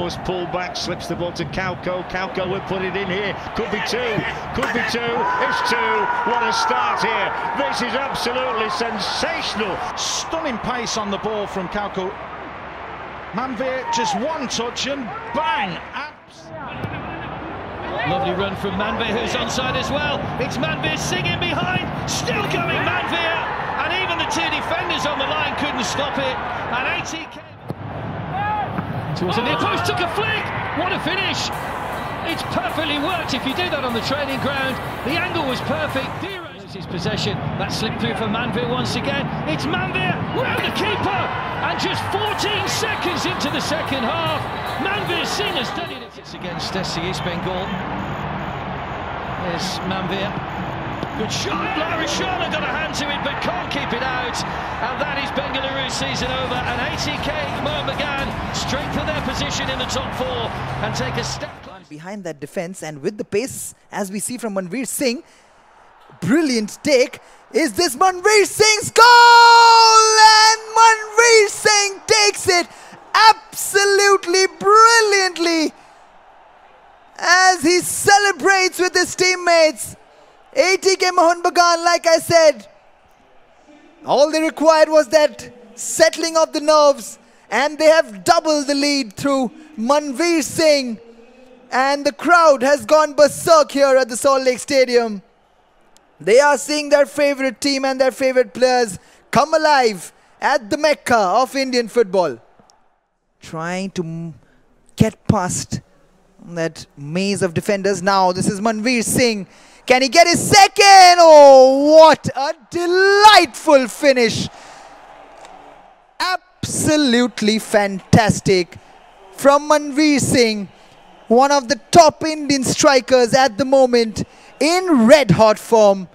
Must pull back, slips the ball to Kauko. Kauko will put it in here. Could be two. Could be two. It's two. What a start here. This is absolutely sensational. Stunning pace on the ball from Kauko. Manvir, just one touch and bang. Lovely run from Manvir, who's onside as well. It's Manvir singing behind. Still going Manvir, And even the two defenders on the line couldn't stop it. And ATK towards the near post, took a flick. What a finish! It's perfectly worked if you do that on the training ground. The angle was perfect. his possession. That slipped through for Manvir once again. It's Manvir round the keeper, and just 14 seconds into the second half, Manvir seen has done it. It's against SC East Bengal. There's Manvir. Good shot. Lara Sharma got a hand to it, season over. And ATK Mohun Bagan strengthen their position in the top four and take a step behind that defense and with the pace as we see from Manvir Singh. Brilliant take. Is this Manvir Singh's goal? And Manvir Singh takes it absolutely brilliantly as he celebrates with his teammates. ATK Mohun Bagan like I said all they required was that settling of the nerves and they have doubled the lead through Manvir Singh. And the crowd has gone berserk here at the Salt Lake Stadium. They are seeing their favorite team and their favorite players come alive at the Mecca of Indian football. Trying to get past that maze of defenders. Now this is Manvir Singh. Can he get his second? Oh, what a delightful finish absolutely fantastic from Manvir Singh, one of the top Indian strikers at the moment in red hot form.